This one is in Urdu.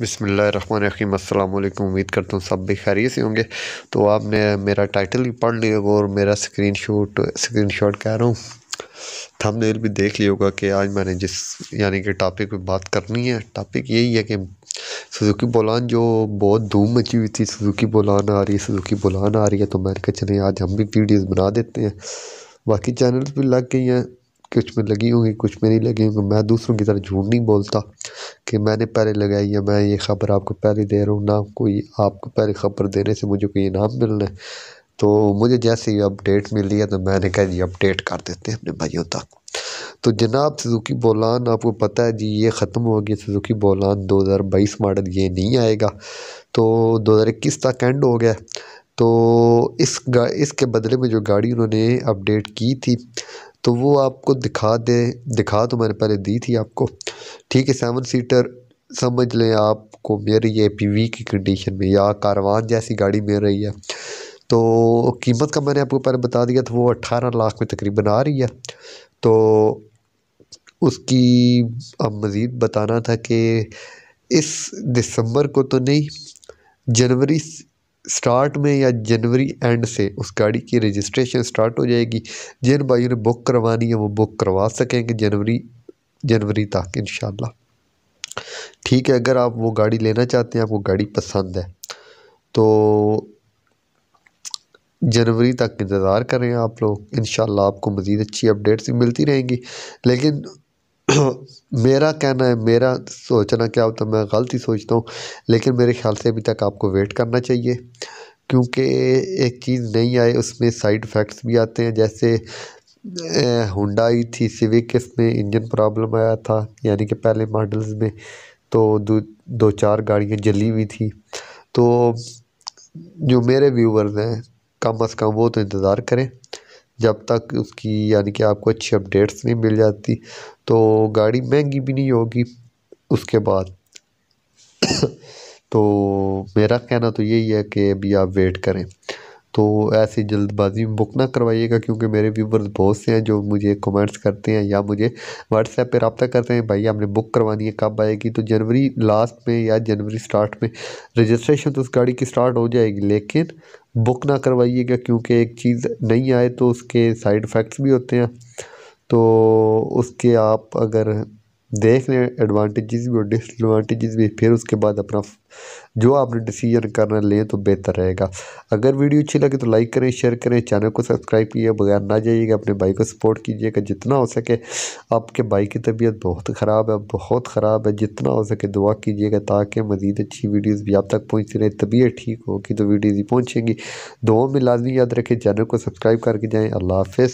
بسم اللہ الرحمن الرحیم، السلام علیکم۔ امید کرتا ہوں سب بھی خیریت سے ہوں گے۔ تو آپ نے میرا ٹائٹل بھی پڑھ لیا ہوگا اور میرا سکرین شوٹ سکرین شاٹ کہہ رہا ہوں۔ تھم نیل بھی دیکھ لیا ہوگا کہ آج میں نے جس یعنی کہ ٹاپک پہ بات کرنی ہے ٹاپک یہی ہے کہ سزوکی بولان جو بہت دھوم مچی ہوئی تھی سزوکی بولان آ رہی ہے سزوکی بولان آ رہی ہے۔ تو میں نے کہا چلیں آج ہم بھی ویڈیوز بنا دیتے ہیں۔ باقی چینلز بھی لگ گئی ہیں، کچھ میں لگی ہوں گی، کچھ میں نہیں لگی ہوں گی۔ میں دوسروں کی طرح جھوٹ نہیں بولتا۔ کہ میں نے پہلے لگائی ہے میں یہ خبر آپ کو پہلے دے رہا ہوں، نہ کوئی آپ کو پہلے خبر دینے سے مجھے کوئی انعام ملنا ہے۔ تو مجھے جیسے یہ اپڈیٹ مل رہی ہے تو میں نے کہا جی اپڈیٹ کر دیتے ہیں اپنے بھائیوں تک۔ تو جناب سزوکی بولان آپ کو پتہ ہے جی یہ ختم ہو گیا سزوکی بولان دو ہزار بائیس ماڈل یہ نہیں آئے گا۔ تو دو ہزار اکیس تک اینڈ ہو گیا۔ تو اس اس کے بدلے میں جو گاڑی انہوں نے اپڈیٹ کی تھی تو وہ آپ کو دکھا دے، دکھا تو میں نے پہلے دی تھی آپ کو۔ ٹھیک ہے سیون سیٹر سمجھ لیں آپ کو مل رہی ہے پی وی کی کنڈیشن میں یا کاروان جیسی گاڑی مل رہی ہے۔ تو قیمت کا میں نے آپ کو پہلے بتا دیا تھا، وہ اٹھارہ لاکھ میں تقریباً آ رہی ہے۔ تو اس کی اب مزید بتانا تھا کہ اس دسمبر کو تو نہیں، جنوری سٹارٹ میں یا جنوری اینڈ سے اس گاڑی کی رجسٹریشن سٹارٹ ہو جائے گی۔ جن بھائیوں نے بک کروانی ہے، وہ بک کروا سکیں گے جنوری جنوری تک انشاءاللہ۔ ٹھیک ہے، اگر آپ وہ گاڑی لینا چاہتے ہیں، آپ کو گاڑی پسند ہے، تو جنوری تک انتظار کریں آپ لوگ۔ انشاءاللہ آپ کو مزید اچھی اپڈیٹس ملتی رہیں گی۔ لیکن میرا کہنا ہے، میرا سوچنا کیا ہوتا ہے میں غلطی سوچتا ہوں، لیکن میرے خیال سے ابھی تک آپ کو ویٹ کرنا چاہیے۔ کیونکہ ایک چیز نہیں آئے اس میں سائیڈ افیکٹس بھی آتے ہیں، جیسے ہونڈا آئی تھی سوک اس میں انجن پرابلم آیا تھا یعنی کہ پہلے ماڈلز میں تو دو دو چار گاڑیاں جلی ہوئی تھی۔ تو جو میرے ویورز ہیں، کم از کم وہ تو انتظار کریں۔ جب تک اس کی یعنی کہ آپ کو اچھی اپڈیٹس نہیں مل جاتی، تو گاڑی مہنگی بھی نہیں ہوگی۔ اس کے بعد تو میرا کہنا تو یہی ہے کہ ابھی آپ ویٹ کریں۔ تو ایسی جلد بازی میں بک نہ کروائیے گا کیونکہ میرے ویورز بہت سے ہیں جو مجھے کومنٹس کرتے ہیں یا مجھے واٹس ایپ پہ رابطہ کرتے ہیں، بھائی ہم نے بک کروانی ہے، کب آئے گی؟ تو جنوری لاسٹ میں یا جنوری سٹارٹ میں رجسٹریشن تو اس گاڑی کی سٹارٹ ہو جائے گی، لیکن بک نہ کروائیے گا کیونکہ ایک چیز نہیں آئے تو اس کے سائڈ افیکٹس بھی ہوتے ہیں۔ تو اس کے آپ اگر دیکھ لیں ایڈوانٹیجز بھی اور ڈس ایڈوانٹیجز بھی، پھر اس کے بعد اپنا جو آپ نے ڈیسیجن کرنا لیں تو بہتر رہے گا۔ اگر ویڈیو اچھی لگے تو لائک کریں شیئر کریں چینل کو سبسکرائب کیجیے بغیر نہ جائیے گا اپنے بھائی کو سپورٹ کیجیے گا جتنا ہو سکے آپ کے بھائی کی طبیعت بہت خراب ہے، بہت خراب ہے۔ جتنا ہو سکے دعا کیجیے گا تاکہ مزید اچھی ویڈیوز بھی آپ تک پہنچتی رہے، طبیعت ٹھیک ہوگی تو ویڈیوز بھی پہنچیں گی۔ دعاؤں میں لازمی یاد رکھیں چینل کو سبسکرائب کر کے جائیں۔ اللہ حافظ۔